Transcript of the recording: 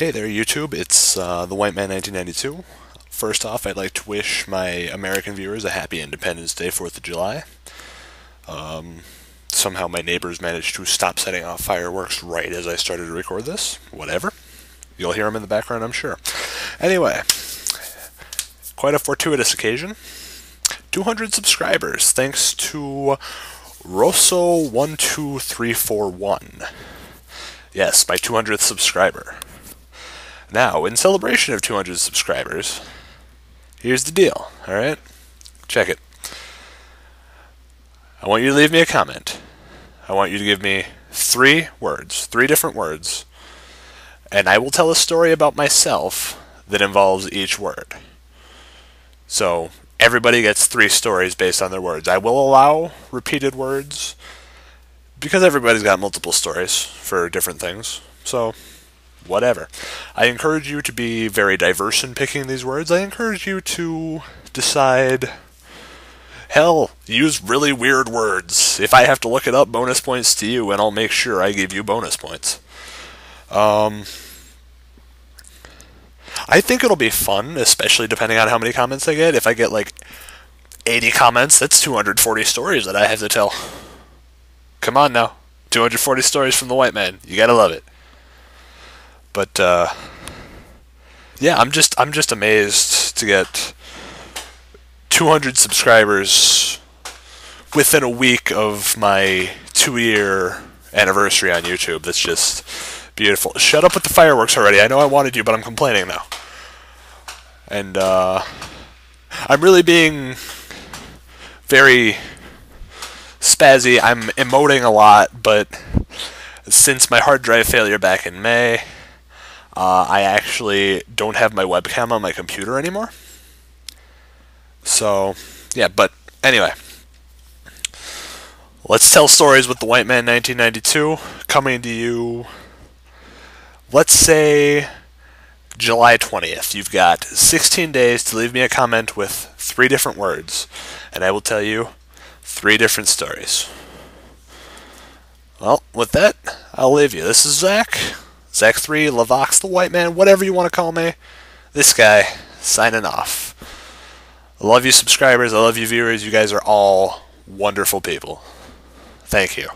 Hey there, YouTube. It's uh, the White Man 1992. First off, I'd like to wish my American viewers a happy Independence Day, 4th of July. Um, somehow my neighbors managed to stop setting off fireworks right as I started to record this. Whatever. You'll hear them in the background, I'm sure. Anyway, quite a fortuitous occasion. 200 subscribers, thanks to Rosso12341. Yes, my 200th subscriber. Now, in celebration of 200 subscribers, here's the deal, alright? Check it. I want you to leave me a comment. I want you to give me three words, three different words, and I will tell a story about myself that involves each word. So, everybody gets three stories based on their words. I will allow repeated words because everybody's got multiple stories for different things. So, whatever. I encourage you to be very diverse in picking these words. I encourage you to decide. Hell, use really weird words. If I have to look it up, bonus points to you, and I'll make sure I give you bonus points. Um, I think it'll be fun, especially depending on how many comments I get. If I get like 80 comments, that's 240 stories that I have to tell. Come on now. 240 stories from the white man. You gotta love it. But uh, yeah, I'm just I'm just amazed to get 200 subscribers within a week of my two-year anniversary on YouTube. That's just beautiful. Shut up with the fireworks already. I know I wanted you, but I'm complaining now. And uh, I'm really being very spazzy. I'm emoting a lot, but since my hard drive failure back in May, uh, I actually don't have my webcam on my computer anymore. So, yeah, but anyway. Let's tell stories with the White Man 1992 coming to you, let's say July 20th. You've got 16 days to leave me a comment with three different words, and I will tell you three different stories. Well, with that, I'll leave you. This is Zack. Zach3, Lavox the White Man, whatever you want to call me. This guy, signing off. I love you, subscribers. I love you, viewers. You guys are all wonderful people. Thank you.